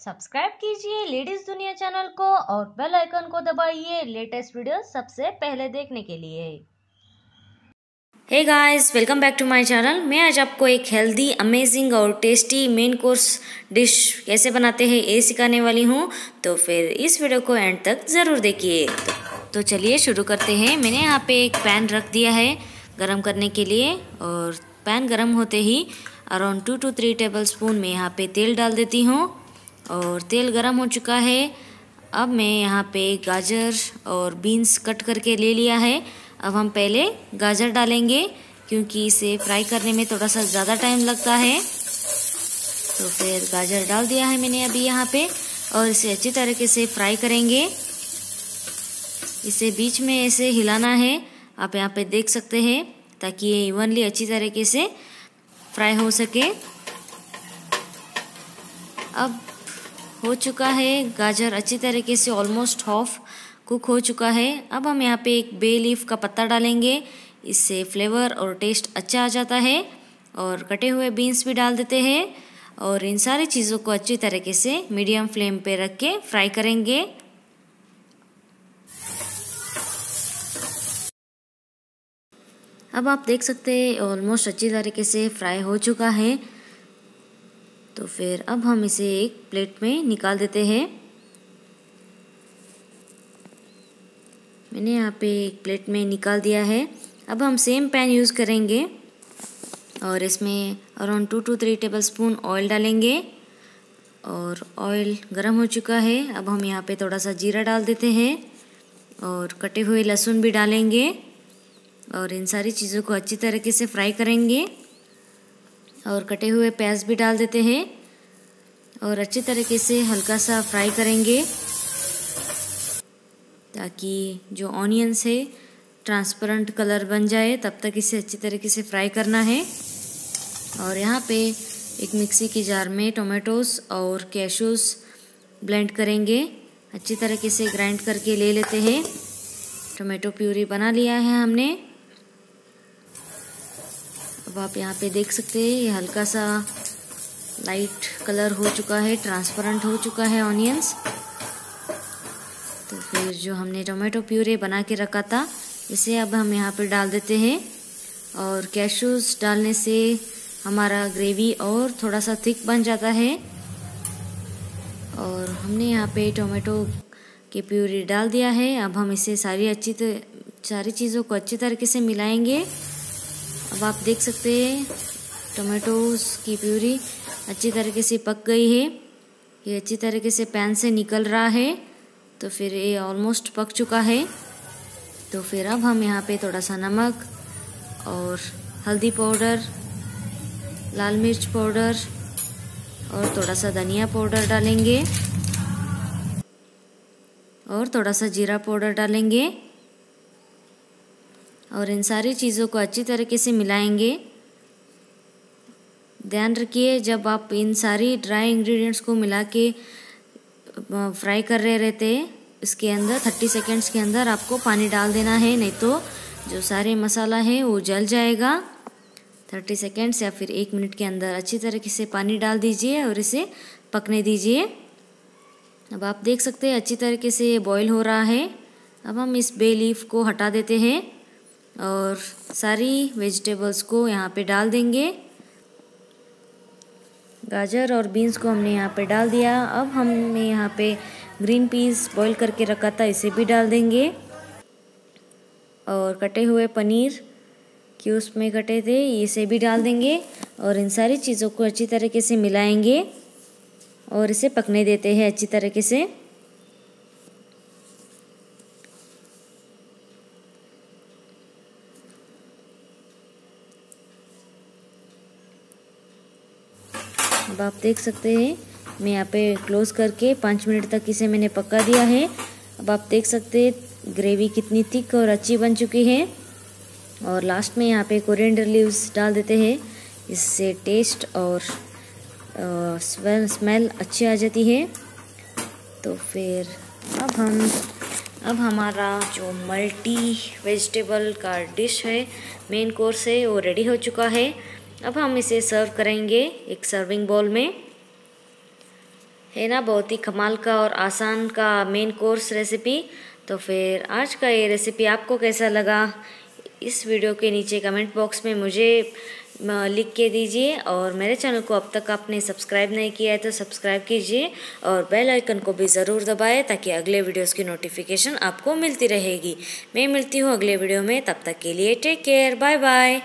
Subscribe कीजिए ladies दुनिया channel को और बेल आइकन को दबाइए लेटेस्ट वीडियो सबसे पहले देखने के लिए। Hey guys welcome back to my channel मैं आज आपको एक हेल्दी अमेजिंग और टेस्टी मेन कोर्स डिश कैसे बनाते हैं ये सिखाने वाली हूँ। तो फिर इस वीडियो को एंड तक ज़रूर देखिए। तो, चलिए शुरू करते हैं। मैंने यहाँ पे एक पैन रख दिया है गरम करने के लिए और पैन गरम होते ही around two to three tablespoon में यहाँ पे तेल डाल देती हूँ। और तेल गरम हो चुका है। अब मैं यहाँ पे गाजर और बीन्स कट करके ले लिया है। अब हम पहले गाजर डालेंगे, क्योंकि इसे फ्राई करने में थोड़ा सा ज़्यादा टाइम लगता है। तो फिर गाजर डाल दिया है मैंने अभी यहाँ पे, और इसे अच्छी तरीके से फ्राई करेंगे। इसे बीच में ऐसे हिलाना है, आप यहाँ पे देख सकते हैं, ताकि ये इवनली अच्छी तरीके से फ्राई हो सके। अब हो चुका है। गाजर अच्छी तरीके से ऑलमोस्ट हॉफ कुक हो चुका है। अब हम यहाँ पे एक बे लीफ का पत्ता डालेंगे। इससे फ्लेवर और टेस्ट अच्छा आ जाता है और कटे हुए बीन्स भी डाल देते हैं और इन सारी चीज़ों को अच्छी तरीके से मीडियम फ्लेम पे रख के फ्राई करेंगे। अब आप देख सकते हैं ऑलमोस्ट अच्छी तरीके से फ्राई हो चुका है। तो फिर अब हम इसे एक प्लेट में निकाल देते हैं। मैंने यहाँ पे एक प्लेट में निकाल दिया है। अब हम सेम पैन यूज़ करेंगे और इसमें around two to three tablespoon oil डालेंगे और ऑयल गर्म हो चुका है। अब हम यहाँ पे थोड़ा सा जीरा डाल देते हैं और कटे हुए लहसुन भी डालेंगे और इन सारी चीज़ों को अच्छी तरीके से फ्राई करेंगे। और कटे हुए प्याज भी डाल देते हैं और अच्छी तरीके से हल्का सा फ्राई करेंगे ताकि जो ऑनियंस है ट्रांसपेरेंट कलर बन जाए, तब तक इसे अच्छी तरीके से फ्राई करना है। और यहाँ पे एक मिक्सी की जार में टोमेटोस और कैशूस ब्लेंड करेंगे। अच्छी तरीके से ग्राइंड करके ले लेते हैं। टोमेटो प्यूरी बना लिया है हमने। अब आप यहाँ पे देख सकते हैं, ये हल्का सा लाइट कलर हो चुका है ट्रांसपेरेंट हो चुका है ऑनियंस तो फिर जो हमने टोमेटो प्यूरे बना के रखा था, इसे अब हम यहाँ पे डाल देते हैं। और कैशूज डालने से हमारा ग्रेवी और थोड़ा सा थिक बन जाता है। और हमने यहाँ पे टोमेटो के प्यूरी डाल दिया है। अब हम इसे सारी अच्छी सारी चीज़ों को अच्छी तरीके से मिलाएँगे। अब आप देख सकते हैं टमाटोज की प्यूरी अच्छी तरीके से पक गई है। ये अच्छी तरीके से पैन से निकल रहा है तो फिर ये ऑलमोस्ट पक चुका है। तो फिर अब हम यहाँ पे थोड़ा सा नमक और हल्दी पाउडर, लाल मिर्च पाउडर और थोड़ा सा धनिया पाउडर डालेंगे और थोड़ा सा जीरा पाउडर डालेंगे। और इन सारी चीज़ों को अच्छी तरीके से मिलाएँगे। ध्यान रखिए, जब आप इन सारी ड्राई इंग्रेडिएंट्स को मिला के फ्राई कर रहे रहते, इसके अंदर थर्टी सेकेंड्स के अंदर आपको पानी डाल देना है, नहीं तो जो सारे मसाला है वो जल जाएगा। थर्टी सेकेंड्स या फिर एक मिनट के अंदर अच्छी तरीके से पानी डाल दीजिए और इसे पकने दीजिए। अब आप देख सकते हैं, अच्छी तरीके से ये बॉईल हो रहा है। अब हम इस बे लीफ को हटा देते हैं। और सारी वेजिटेबल्स को यहाँ पे डाल देंगे। गाजर और बीन्स को हमने यहाँ पे डाल दिया। अब हमने यहाँ पे ग्रीन पीस बॉईल करके रखा था, इसे भी डाल देंगे। और कटे हुए पनीर क्यूब्स में कटे थे, इसे भी डाल देंगे और इन सारी चीज़ों को अच्छी तरीके से मिलाएँगे और इसे पकने देते हैं अच्छी तरीके से। अब आप देख सकते हैं, मैं यहाँ पे क्लोज़ करके पाँच मिनट तक इसे मैंने पका दिया है। अब आप देख सकते हैं ग्रेवी कितनी थिक और अच्छी बन चुकी है। और लास्ट में यहाँ पे कोरिएंडर लीव्स डाल देते हैं। इससे टेस्ट और स्मेल स्मेल अच्छी आ जाती है। तो फिर अब हम, अब हमारा जो मल्टी वेजिटेबल का डिश है मेन कोर्स है, वो रेडी हो चुका है। अब हम इसे सर्व करेंगे एक सर्विंग बॉल में। है ना, बहुत ही कमाल का और आसान का मेन कोर्स रेसिपी तो फिर आज का ये रेसिपी आपको कैसा लगा? इस वीडियो के नीचे कमेंट बॉक्स में मुझे लिख के दीजिए और मेरे चैनल को अब तक आपने सब्सक्राइब नहीं किया है तो सब्सक्राइब कीजिए और बेल आइकन को भी ज़रूर दबाएँ ताकि अगले वीडियोस की नोटिफिकेशन आपको मिलती रहेगी। मैं मिलती हूँ अगले वीडियो में, तब तक के लिए टेक केयर बाय बाय